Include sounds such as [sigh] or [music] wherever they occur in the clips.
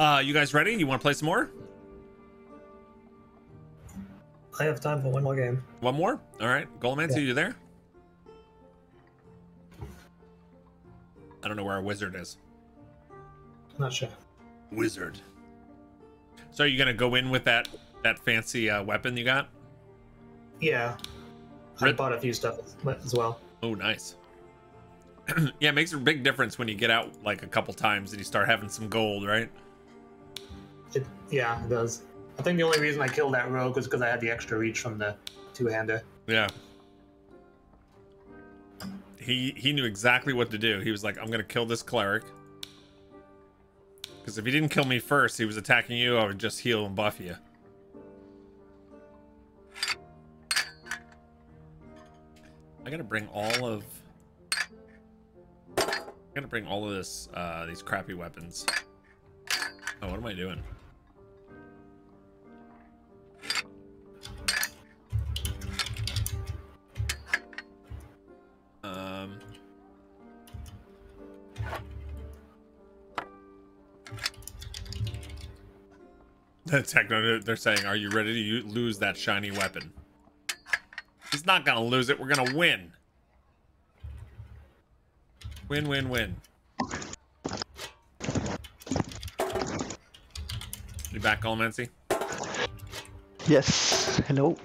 Uh, you guys ready? You want to play some more? I have time for one more game. One more? All right. Goldman, Yeah. you there? I don't know where our wizard is. Not sure. Wizard. So are you gonna go in with that that fancy uh, weapon you got? Yeah. I bought a few stuff as- as well. Oh, nice. [clears throat] yeah, it makes a big difference when you get out like a couple times and you start having some gold, right? Yeah, it does. I think the only reason I killed that rogue was because I had the extra reach from the two-hander. Yeah. He he knew exactly what to do. He was like, I'm gonna kill this cleric. Because if he didn't kill me first, he was attacking you, I would just heal and buff you. I gotta bring all of I gotta bring all of this uh these crappy weapons. Oh, what am I doing? Techno, they're saying, "Are you ready to lose that shiny weapon?" He's not gonna lose it. We're gonna win. Win, win, win. You back, Golomancy? Yes. Hello.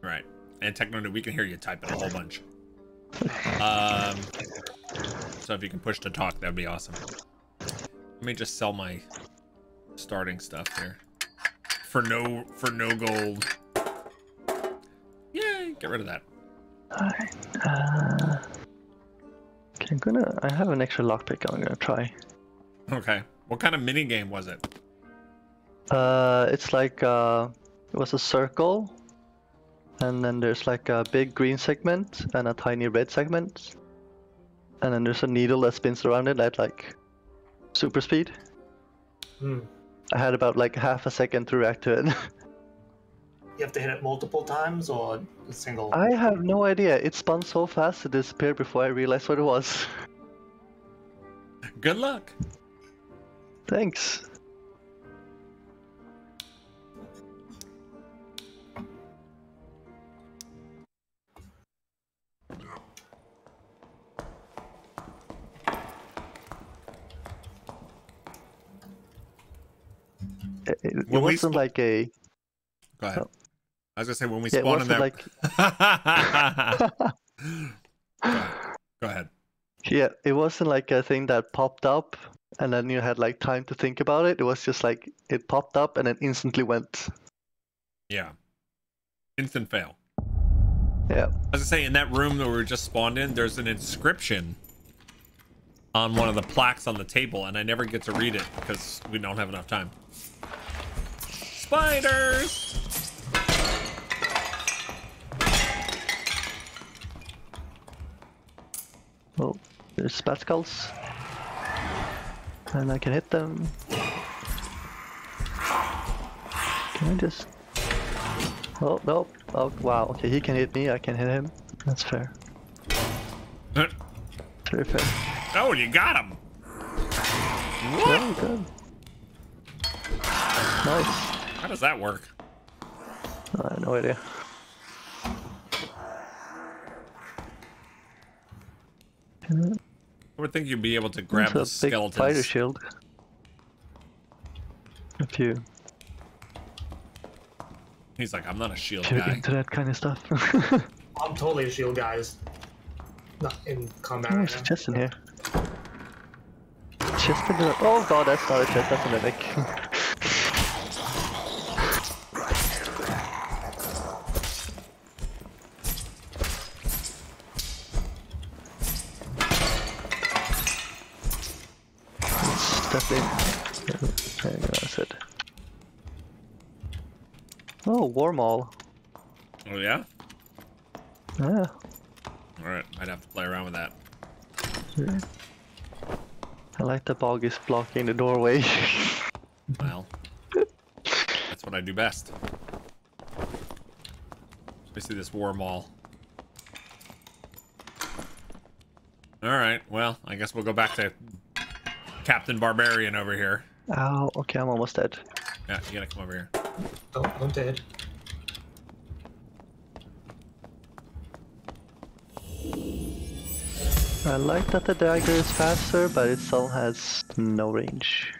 Right. And Techno, we can hear you typing a whole bunch. Um, so if you can push to talk, that'd be awesome. Let me just sell my starting stuff here for no for no gold. Yay! Get rid of that. Alright. Uh, okay, I'm gonna. I have an extra lockpick. I'm gonna try. Okay. What kind of mini game was it? Uh, it's like uh, it was a circle, and then there's like a big green segment and a tiny red segment, and then there's a needle that spins around it at like super speed. Hmm. I had about like half a second to react to it. [laughs] You have to hit it multiple times or a single? I have no idea. It spun so fast it disappeared before I realized what it was. [laughs] Good luck. Thanks. It, it, it When we wasn't sp- like a Go ahead. Oh. I was gonna say when we yeah, spawn in that. like [laughs] Go ahead. yeah, it wasn't like a thing that popped up and then you had like time to think about it. It was just like it popped up and then instantly went. Yeah. Instant fail. Yeah. As I say in that room that we were just spawned in, there's an inscription on one of the plaques on the table, and I never get to read it because we don't have enough time. Spiders! Oh, there's spat skulls. And I can hit them. Can I just... Oh, no. Oh, wow. Okay, he can hit me. I can hit him. That's fair. [laughs] Very fair. Oh, you got him! Good. Nice. How does that work? I have no idea. I would think you'd be able to grab the It's a big spider shield. If you He's like, I'm not a shield if guy. into that kind of stuff. [laughs] I'm totally a shield guy. Not in combat Oh, right there's now. chest in here. Chest in the... Oh god, that's not a chest, that's a mimic. Step in. You go, that's it. Oh, war maul. Oh yeah? Yeah. Alright, I'd have to play around with that. yeah. I like the bog is blocking the doorway. [laughs] Well, that's what I do best. Especially this war maul. Alright, well, I guess we'll go back to Captain Barbarian over here. Ow. Okay, I'm almost dead. Yeah, you gotta come over here. Oh, don't, don't dead. I like that the dagger is faster, but it still has no range.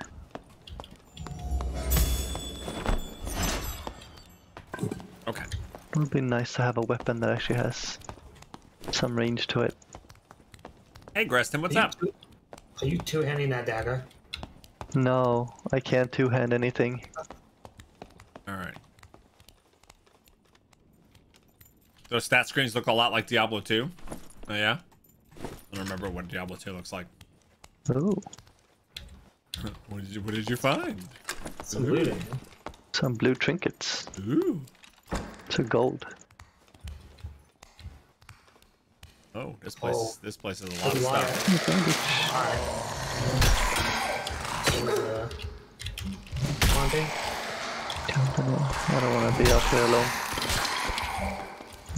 Okay. It would be nice to have a weapon that actually has some range to it. Hey, Greston, what's are up? two- Are you two-handing that dagger? No, I can't two-hand anything. All right. Those stat screens look a lot like Diablo 2. Oh, yeah? I remember what Diablo 2 looks like. Ooh, [laughs] What did you What did you find? Some looting. some blue trinkets. Ooh. To gold. Oh, this place. Oh. This place is a lot Good of water. stuff. Alright. Uh, I don't know. I don't want to be out here alone.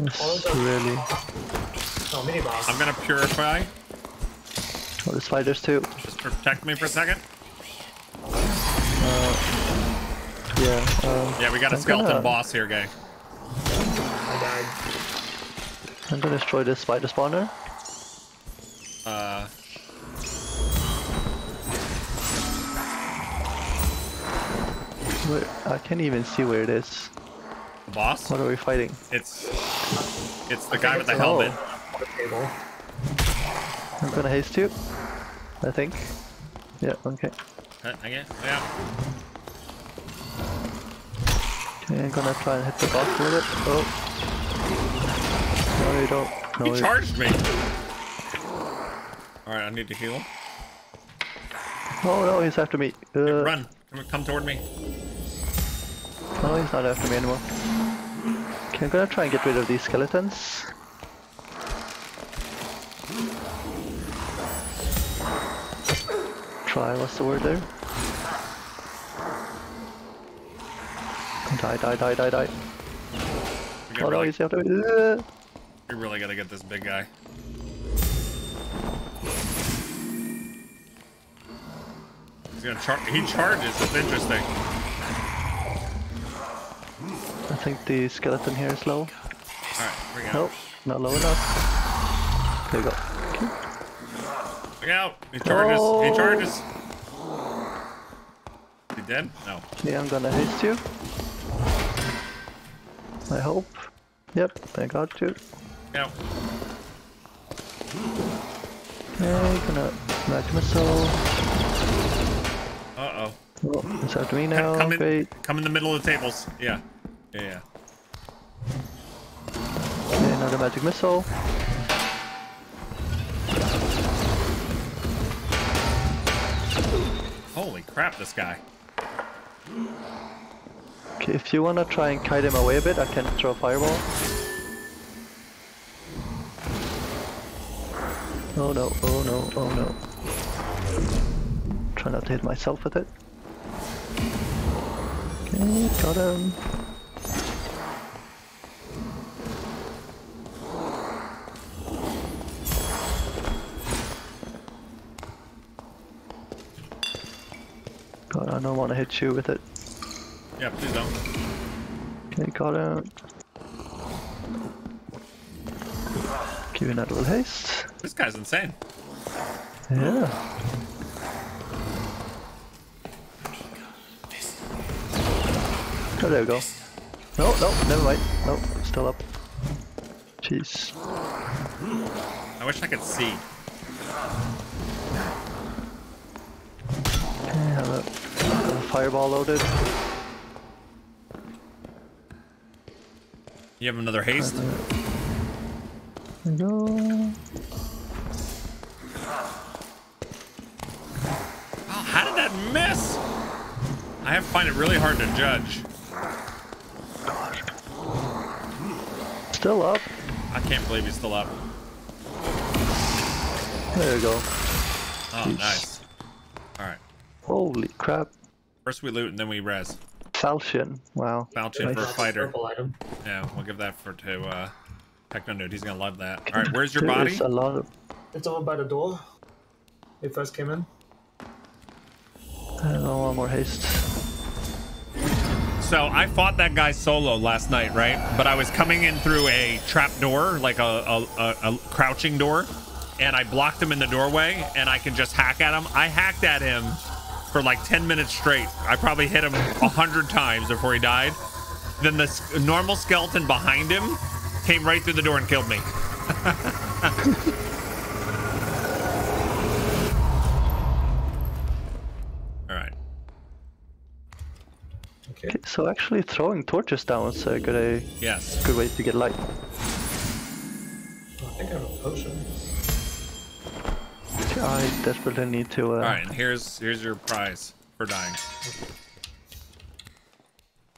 It's really. Oh, mini boss. I'm gonna purify. Oh, the spiders too. Just protect me for a second. Yeah. Um, Yeah, we got a I'm skeleton gonna- boss here, gang. I died. I'm gonna destroy this spider spawner. Uh, Where, I can't even see where it is. the boss. What are we fighting? It's it's the guy with the helmet. On the table. I'm gonna haste you. I think. Yeah. Okay. Uh, okay, Yeah. Okay, I'm gonna try and hit the boss with it. Oh. No, you don't. No, He you- charged me. All right, I need to heal. Oh no, he's after me. Uh, Run. Come, come toward me. No, he's not after me anymore. Okay, I'm gonna try and get rid of these skeletons. Try, what's the word there? Die, die, die, die, die. Oh got no, really, he's after me. We really gotta get this big guy. He's gonna char- He charges. It's interesting. I think the skeleton here is low. All right, here we go. Nope, not low enough. There you go. Look out! He charges. He Oh. charges. He dead? No. Okay, I'm gonna haste you. I hope. Yep, I got you. No. Okay, gonna magic missile. Uh oh. Oh, it's after me now. Come in. Great. Come in the middle of the tables. Yeah. Yeah. yeah. Okay, another magic missile. Crap! This guy. Okay, if you wanna try and kite him away a bit, I can throw a fireball. Oh no, oh no, oh no. Try not to hit myself with it. Okay, got him. Don't want to hit you with it. Yeah. Please don't. Okay, got him. Give it a little haste. This guy's insane. Yeah. Oh, there we go. No, no, never mind. No, still up. Jeez. I wish I could see. Okay, have a, have a fireball loaded. You have another haste. There we go. Oh, how did that miss? I have find it really hard to judge. Still up. I can't believe he's still up. There we go. Oh, Jeez. nice. All right. Holy crap. First we loot and then we res. Falchion. Wow. Falchion for a fighter. Purple. Yeah, we'll give that for to uh, Techno Nude. He's gonna love that. All right, where's your body? is a lot of. It's over by the door. We first came in. I don't know, I'm more haste. So I fought that guy solo last night, right? But I was coming in through a trap door, like a, a, a, a crouching door, and I blocked him in the doorway, and I can just hack at him. I hacked at him for like 10 minutes straight. I probably hit him a hundred times before he died. Then the normal skeleton behind him came right through the door and killed me. [laughs] All right. Okay. Okay, so actually throwing torches down is a good, a Yes. good way to get light. I think I have a potion. Okay, I desperately need to. Uh, All right, and here's here's your prize for dying.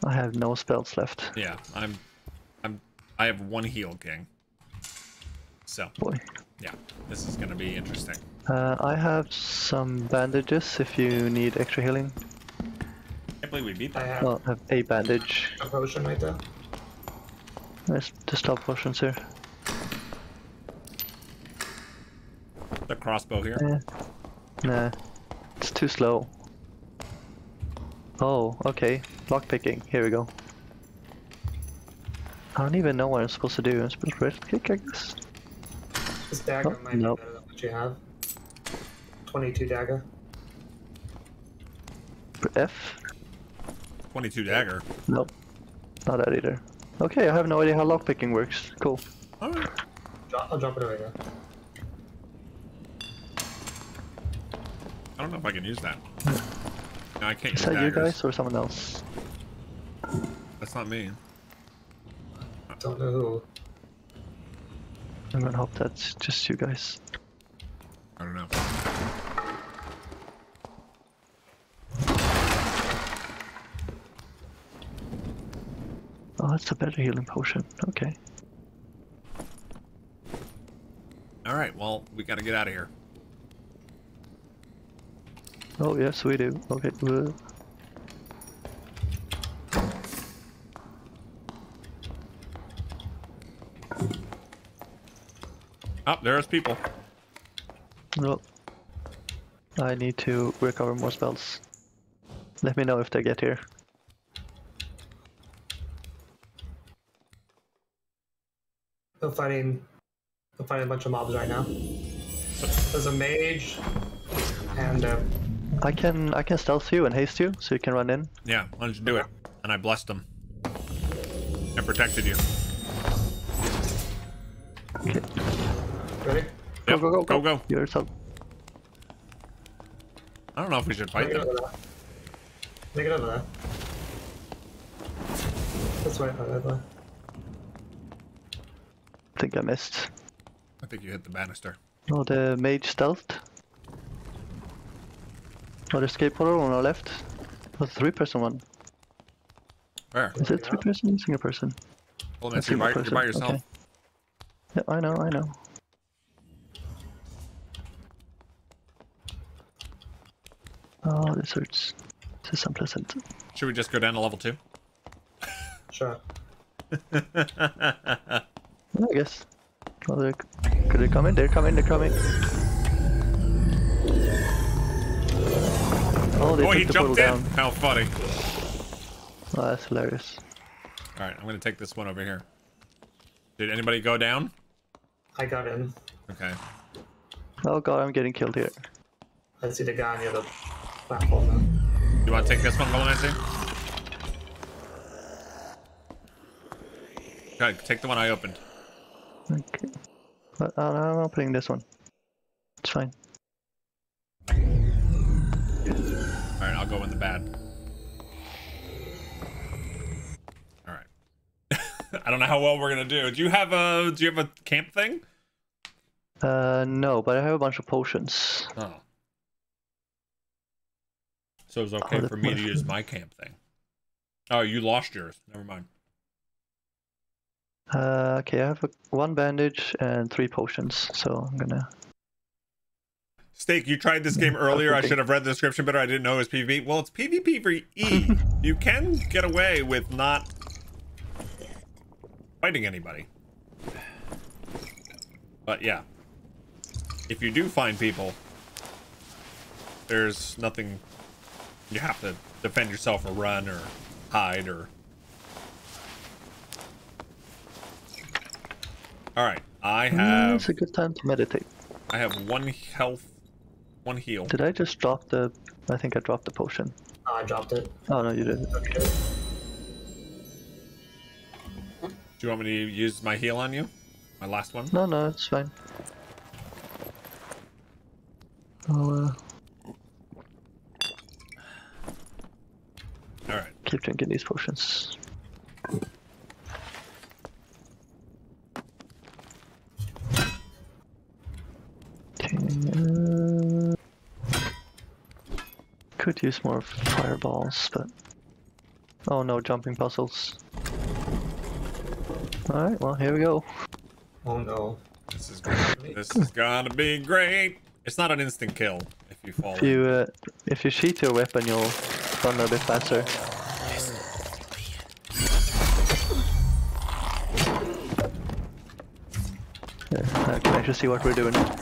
I have no spells left. Yeah, I'm I'm I have one heal king. So, Boy. yeah, this is gonna be interesting. Uh, I have some bandages if you need extra healing. can't believe we beat I that. have Well, I have a bandage. a potion right there. There's the stop potions here. Crossbow here. Eh. Nah, it's too slow. Oh, okay. Lockpicking. Here we go. I don't even know what I'm supposed to do. I'm supposed to right click, I guess. This dagger Oh, might nope. be better than what you have. 22 dagger. F? 22 dagger. Nope. Not that either. Okay, I have no idea how lockpicking works. Cool. All right. I'll drop it over there. I don't know if I can use that. No, I can't Is use that you guys or someone else? That's not me. I Don't know who. I'm gonna hope that's just you guys. I don't know. Oh, that's a better healing potion. Okay. All right. Well, we got to get out of here. Oh, yes, we do. Okay. Oh, there's people. Well, I need to recover more spells. Let me know if they get here. They're fighting. They're fighting a bunch of mobs right now. There's a mage, and uh, I can I can stealth you and haste you, so you can run in. Yeah, why don't you do it? And I blessed them. And protected you. Okay. ready? Go Yep, go go go go. You're so I don't know if we should fight Make it them. over there. Make it over there. This way, oh, that way. think I missed. I think you hit the banister. Oh, the mage stealthed. Oh, the skateboarder on our left. Oh, the three-person one. Where? Is it three-person? Single person. Well, A you're single by, you're by yourself. okay. Yeah, I know, I know. Oh, this hurts. This is unpleasant. Should we just go down to level two? Sure. Yeah, [laughs] I guess. Oh, they're, could they come in? They're coming, they're coming. Oh, they oh, he the jumped in! down. How funny. Oh, that's hilarious. Alright, I'm gonna take this one over here. Did anybody go down? I got in. Okay. Oh god, I'm getting killed here. I see the guy on the other platform now. You wanna take this one, Nancy? Okay, take the one I opened. Okay. But I'm opening this one. It's fine. Go in the bad. Alright. [laughs] I don't know how well we're gonna do. Do you have a do you have a camp thing? Uh, no, but I have a bunch of potions. Oh. So it's okay Oh, for me to use my camp thing. Oh, you lost yours. Never mind. Uh, okay, I have a, one bandage and three potions, so I'm gonna. Steak, you tried this game earlier. I should have read the description better. I didn't know it was PvP. Well, it's PvP for E. you can get away with not fighting anybody. But yeah. If you do find people, there's nothing You have to defend yourself or run or hide or. All right, I Mm, have It's a good time to meditate. I have one health, one heal. Did I just drop the? I think I dropped the potion. Oh, I dropped it. Oh no, you didn't. Okay. Do you want me to use my heal on you? My last one? No, no, it's fine. I'll uh, All right. keep drinking these potions. Okay, uh, could use more fireballs, but oh no, jumping puzzles. All right, well here we go. Oh no. This is gonna, this is gonna be great. It's not an instant kill if you fall. If you uh, if you sheath your weapon, you'll run a bit faster. Yeah, I can actually see what we're doing. I'm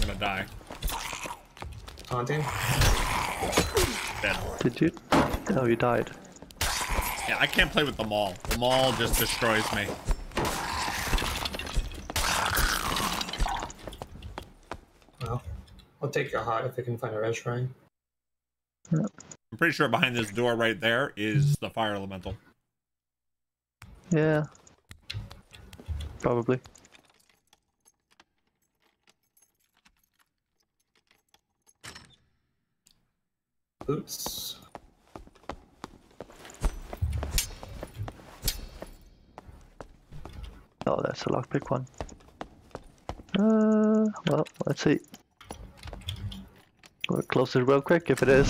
gonna die. Taunting? Dead. Did you? Oh, you died. Yeah, I can't play with the maul. The maul just destroys me. Well, I'll take your heart if I can find a red shrine. I'm pretty sure behind this door right there is the fire elemental. Yeah. Probably. Boots. Oh, that's a lockpick one. Uh, well, let's see. We'll close it real quick if it is.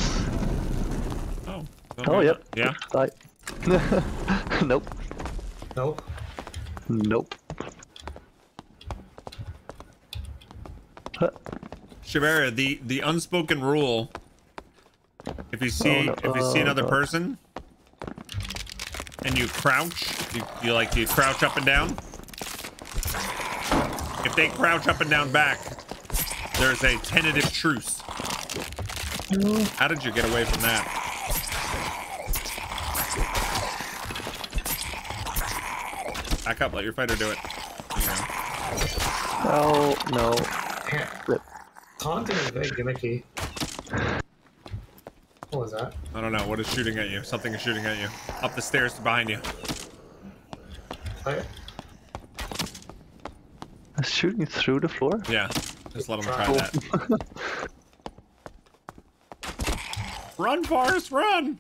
Oh. Oh, yep. Yeah. Bye. [laughs] nope. Nope. Nope. Huh. Shavera, the the unspoken rule. If you see no. if you see Oh, another no. person and you crouch, you, you like you crouch up and down. If they crouch up and down back, there's a tentative truce. How did you get away from that? Back up, let your fighter do it. You. Oh, no. Rip. Taunting is very gimmicky. What was that? I don't know. What is shooting at you? Something is shooting at you. Up the stairs behind you. Fire? It's shooting through the floor? Yeah. Just let them try Cool. that. [laughs] Run, Forrest, run!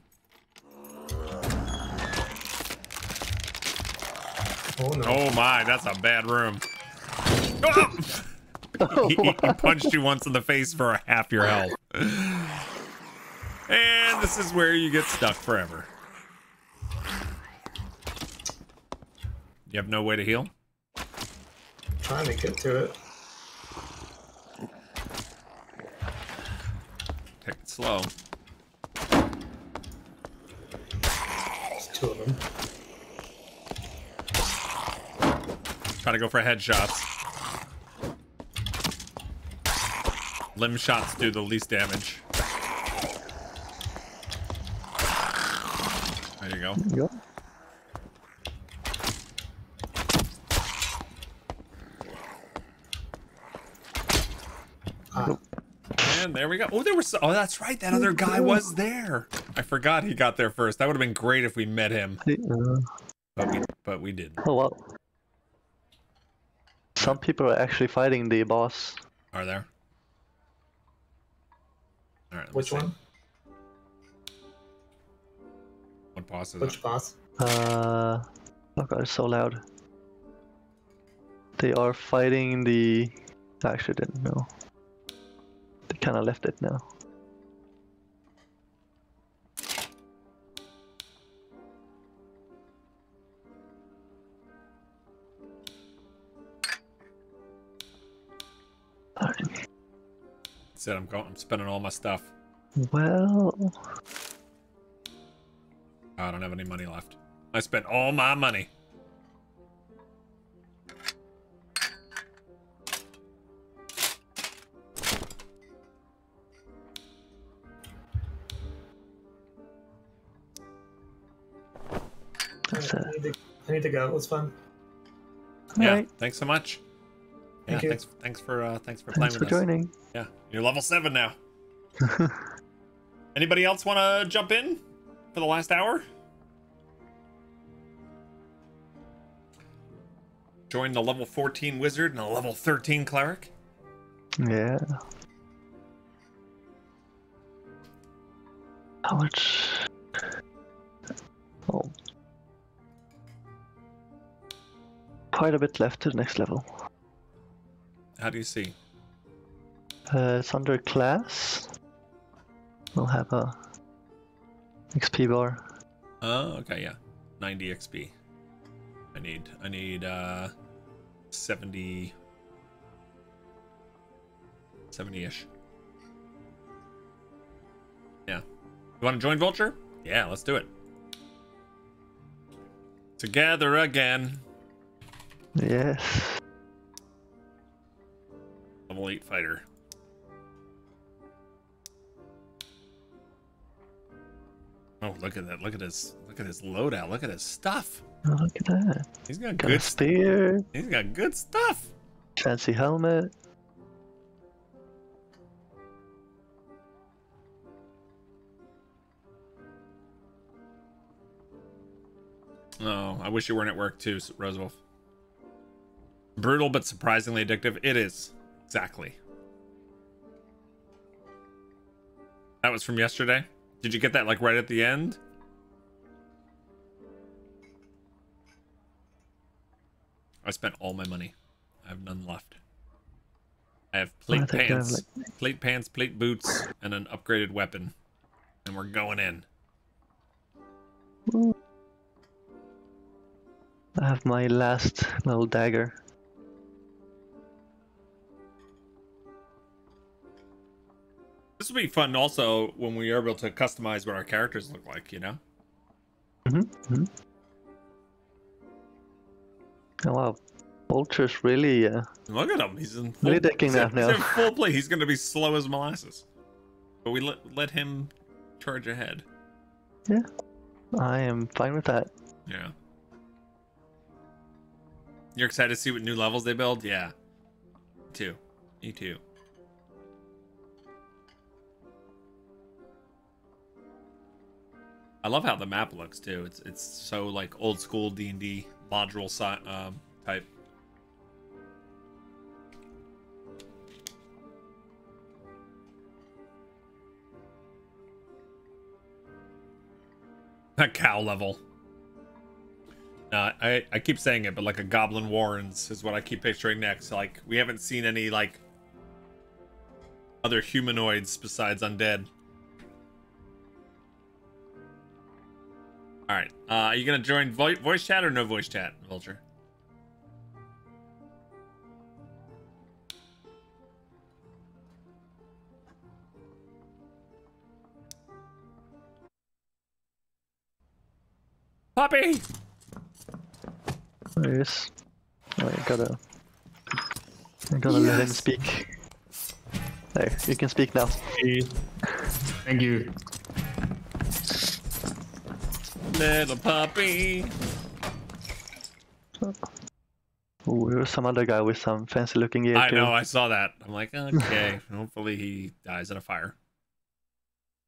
Oh no. Oh my, that's a bad room. Ah! [laughs] he, he punched you once in the face for a half your health. And this is where you get stuck forever. You have no way to heal? Trying to get to it. Take it slow. There's two of them. Try to go for headshots. Limb shots do the least damage. There you go. Yep. Ah, And there we go. Oh, there was. Oh, that's right. That other guy was there. I forgot he got there first. That would have been great if we met him, but we but we didn't. oh, well. Some people are actually fighting the boss. Are there? All right. let me which see. one? What boss is Which it? boss? Uh, oh god, it's so loud. They are fighting the. I actually didn't know. They kind of left it now. Alright. Said I'm going. I'm spending all my stuff. Well, I don't have any money left. I spent all my money. I, need to, go. It was fun. All yeah. Right. Thanks so much. Yeah. Thank thanks. You. Thanks for uh, thanks for thanks playing for with joining. us. joining. Yeah. You're level seven now. [laughs] Anybody else want to jump in? For the last hour? Join the level 14 wizard and a level 13 cleric. Yeah. How much? Oh. Quite a bit left to the next level. How do you see? Uh, it's under class. We'll have a XP bar. Oh, okay, yeah. 90 XP. I need I need uh 70 70ish. Yeah. You want to join Vulture? Yeah, let's do it. Together again. Yes. Level 8 fighter. Oh, look at that. Look at his look at his loadout. Look at his stuff. Oh, look at that. He's got Got good spear, He's got good stuff. fancy helmet. Oh, I wish you weren't at work too, Rosewolf. Brutal but surprisingly addictive. It is. Exactly. That was from yesterday. Did you get that like right at the end? I spent all my money. I have none left. I have plate I think I have, pants, plate pants, plate boots, and an upgraded weapon. And we're going in. I have my last little dagger. This will be fun also when we are able to customize what our characters look like, you know? Mm-hmm. Oh wow, Vulture's really uh, Look at him. He's in full, Really he's, that in, he's in now. full [laughs] play. He's going to be slow as molasses. But we let, let him charge ahead. Yeah. I am fine with that. Yeah. You're excited to see what new levels they build? Yeah. Me too. Me too. I love how the map looks too. It's it's so like old school D and D module si- um, type. [laughs] A cow level. Uh, I I keep saying it, but like a Goblin Warrens is what I keep picturing next. Like we haven't seen any like other humanoids besides undead. Uh, are you gonna join vo- voice chat or no voice chat, Vulture? Puppy. Yes. Oh, I gotta. I gotta let him speak. There, you can speak now. Thank you. Little puppy. Ooh, there's some other guy with some fancy looking gear I too. know, I saw that. I'm like, okay, [laughs] hopefully he dies in a fire.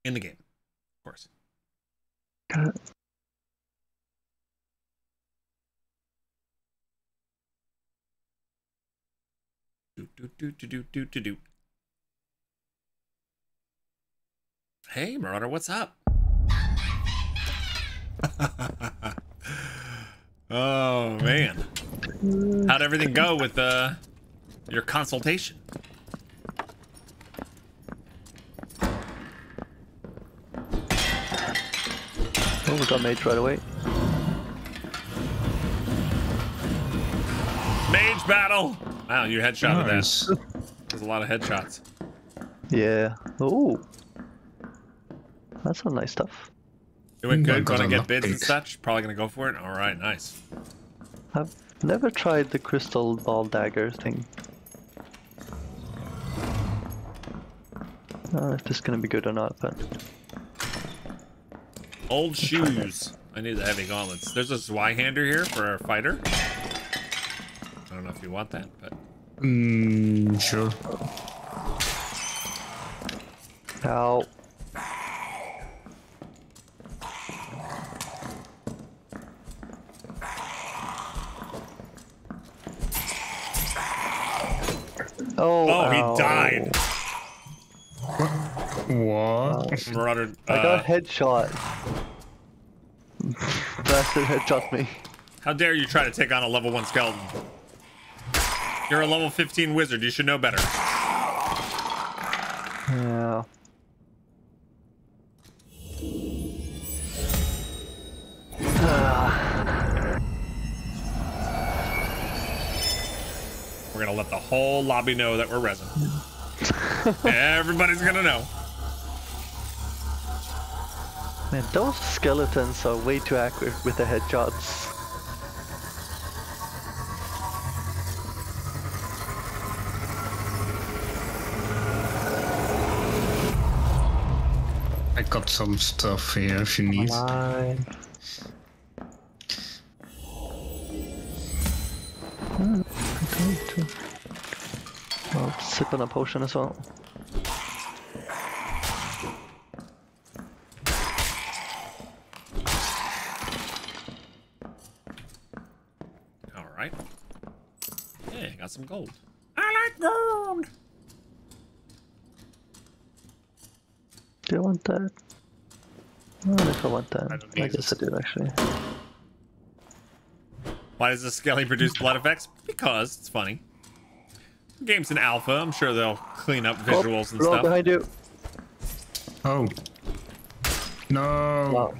In the game, of course. Do, do, do, do, do, do, do. Hey, Marauder, what's up? [laughs] oh man, how'd everything go with uh, your consultation? Oh, we got mage right away. Mage battle! Wow, you headshotted Nice. that. There's a lot of headshots. Yeah. Oh. That's some nice stuff. Doing Yeah, good. Gonna get luck bids and such. [laughs] Probably gonna go for it. All right, nice. I've never tried the crystal ball dagger thing. I don't know if this is gonna be good or not, but Old shoes. I need the heavy gauntlets. There's a Zweihander here for a fighter. I don't know if you want that, but Mm, sure. Ow. Oh, oh, he ow. died. What? Marauder. [laughs] I got Uh, headshot. Bastard headshot me. how dare you try to take on a level one skeleton? You're a level 15 wizard. You should know better. Yeah. Whole know that we're resin. Everybody's gonna know. Man, those skeletons are way too accurate with the headshots. I got some stuff here if you need. Mine. Hmm, okay, too. I'll sip on a potion as well. All right. Hey, got some gold. I like gold. Do I want that? I don't know if I want that. I I, guess I do actually. Why does the skelly produce blood effects? Because it's funny. The game's in alpha. I'm sure they'll clean up oh, visuals and oh, roll stuff. behind you. Oh. No. Wow.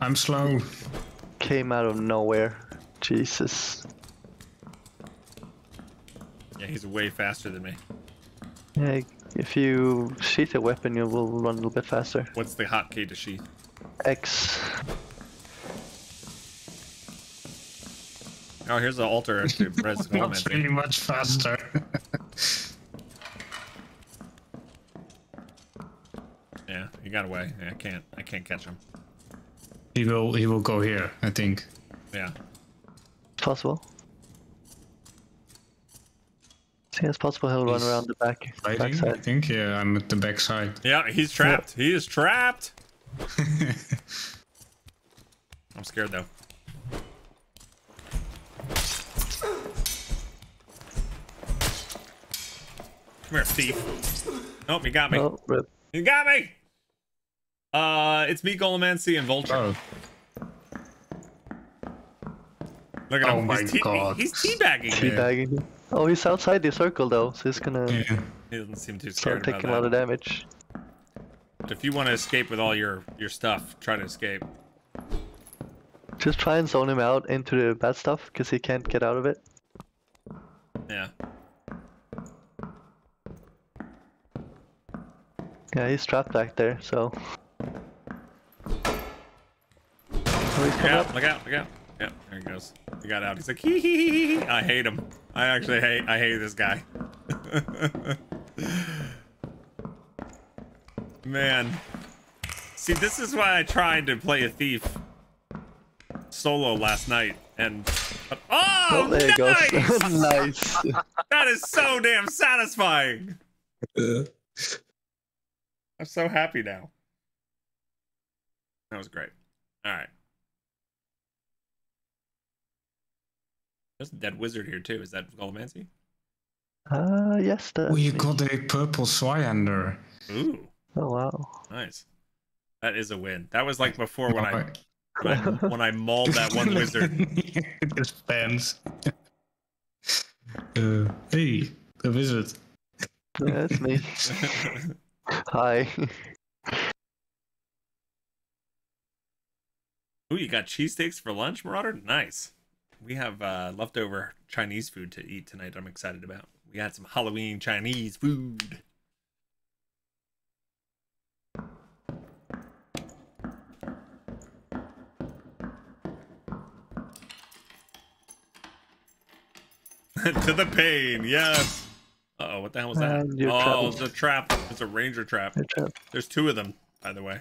I'm slow. Came out of nowhere. Jesus. Yeah, he's way faster than me. Yeah, if you sheath a weapon, you will run a little bit faster. What's the hotkey to sheath? X. Oh, here's the altar to res Not really much faster. [laughs] Yeah, he got away. Yeah, I can't. I can't catch him. he will. He will go here. I think. Yeah. Possible. I think it's possible he'll run around the back, Hiding. I think. Yeah, I'm at the back side. Yeah, he's trapped. He is trapped. [laughs] I'm scared though. Come here, thief. Nope, you got me. Oh, rip. You got me. Uh, it's me, Golomancy, and Vulture. oh. Look at Oh him. my he's, tea- God. he's teabagging. me. Teabagging. Oh, he's outside the circle though, so he's gonna Yeah. He doesn't seem too scared start about taking a lot of damage. But if you want to escape with all your your stuff, try to escape. Just try and zone him out into the bad stuff, because he can't get out of it. Yeah. Yeah, he's trapped back there, so. Oh, he's Look out! up. Look out! Look out! Yeah, there he goes. He got out. He's like, hee hee hee hee. I hate him. I actually hate. I hate this guy. [laughs] Man. See, this is why I tried to play a thief solo last night, and but, oh, Oh, there he [laughs] nice! goes. nice. [laughs] that is so damn satisfying. I'm so happy now. That was great. All right. There's a dead wizard here too. Is that Golomancy? Uh, yes, the. Oh, you got a purple Zweihander. Ooh, Oh, wow. nice. That is a win. That was like before when I when I, when I mauled that one [laughs] wizard. His fans. uh, hey, a wizard. That's me. [laughs] Hi. [laughs] Ooh, you got cheesesteaks for lunch, Marauder? Nice. We have uh, leftover Chinese food to eat tonight. I'm excited about. We had some Halloween Chinese food. [laughs] to the pain, yes. Uh oh, what the hell was that? And you're oh, trapped. it's a trap. It's a ranger trap. You're. There's two of them, by the way.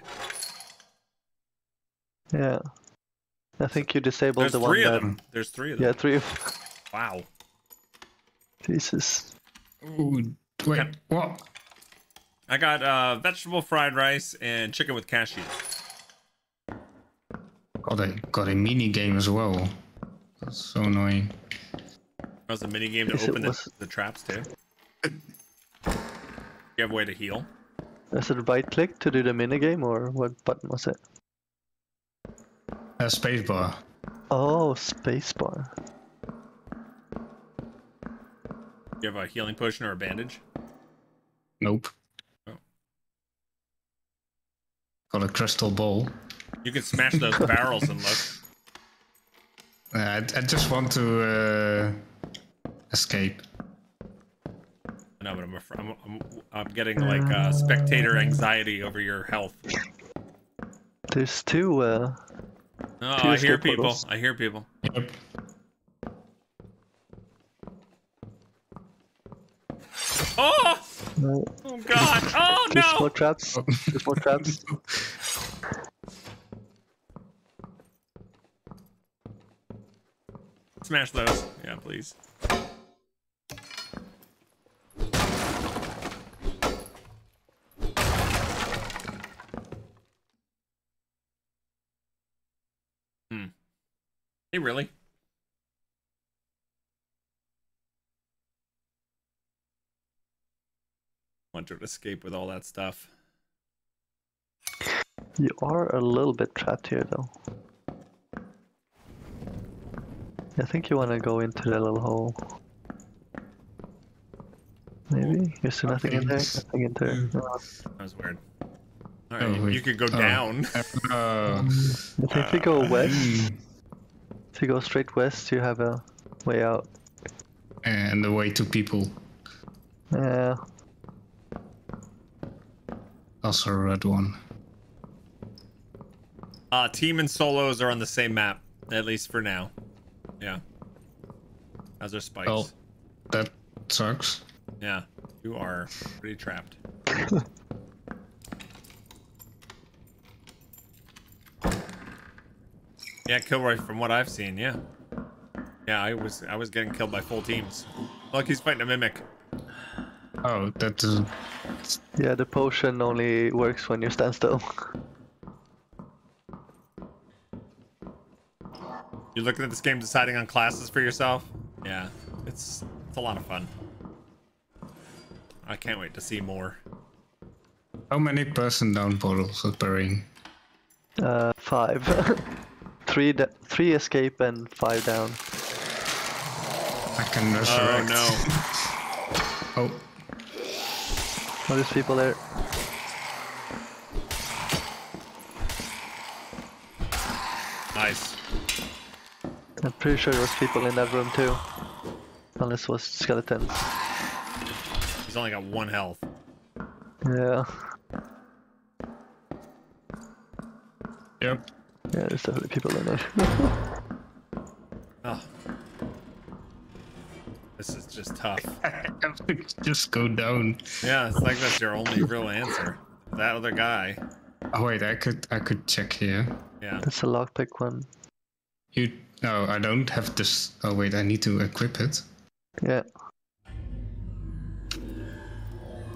Yeah. I think you disabled There's the one There's three of them. There's three of them. Yeah, three of. Wow. Jesus. Ooh, wait, Okay. what? I got uh, vegetable fried rice and chicken with cashews. Got a got a mini game as well. That's so annoying. That was a mini game to Yes, it open the, was. the traps too. You have a way to heal. Is it right click to do the minigame or what button was it? A spacebar. Oh, spacebar. You have a healing potion or a bandage. Nope. Oh. Got a crystal ball. You can smash those [laughs] barrels and look. Uh, I, I just want to uh, escape. No, but I'm, I'm, I'm, I'm getting like uh, spectator anxiety over your health. There's two. Uh, Oh, Two I hear people. portals. I hear people. Yep. Oh! no, Oh god! Oh there's no! more traps. There's more traps. [laughs] Smash those. Yeah, please. Hmm. Hey, really? Want to escape with all that stuff. You are a little bit trapped here, though. I think you want to go into the little hole. Maybe? You see nothing in there? Nothing in there. No. That was weird. Alright, Oh, you could go Oh. down. [laughs] Uh, I think if you go west, mm, if you go straight west, you have a way out. and the way to people. Yeah. Also a red one. Uh, team and solos are on the same map, at least for now. Yeah. As are spikes. Oh. That sucks. Yeah, you are pretty trapped. [laughs] yeah, Kilroy, from what I've seen, yeah. Yeah, I was I was getting killed by full teams. Look, he's fighting a mimic. Oh, that doesn't. Yeah, the potion only works when you stand still. You're looking at this game, deciding on classes for yourself. Yeah, it's it's a lot of fun. I can't wait to see more. How many person down portals are burying? Uh, five. [laughs] three, three escape and five down. I can resurrect. Oh resurrect. no! [laughs] Oh, Oh, there's people there. Nice. I'm pretty sure there was people in that room too. Unless it was skeletons. He's only got one health. Yeah. yep. Yeah, there's definitely people in there. Oh. [laughs] This is just tough. [laughs] Just go down. Yeah, it's like that's your only real answer. That other guy. Oh wait, I could I could check here. Yeah. That's a lockpick one. You no, I don't have this. Oh wait, I need to equip it. Yeah.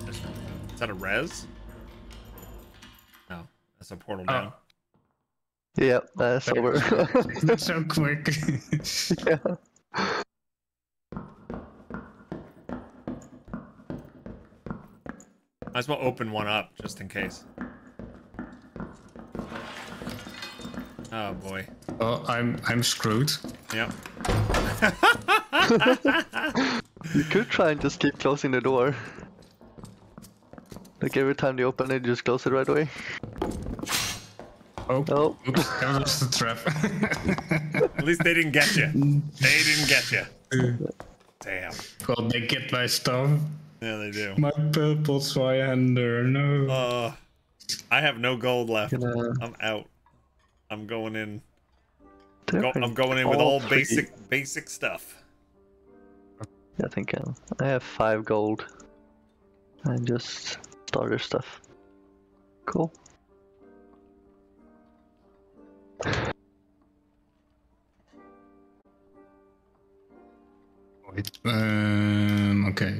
Is that a res? No, that's a portal Oh. Down. Yeah, that's over. [laughs] [laughs] so quick. [laughs] yeah. Might as well open one up just in case. Oh boy. oh, I'm I'm screwed. Yep. You could try and just keep closing the door. Like every time they open it, you just close it right away. Oh, Oh, oops, that was the trap. At least they didn't get you. They didn't get you. Damn. well, they get my stuff. Yeah, they do. My purple Zweihander, no. Uh, I have no gold left. Gonna- I'm out. I'm going in. Go, I'm going in with all three. basic basic stuff. Yeah, I think um, I have five gold. And just starter stuff. Cool. Wait, um, okay.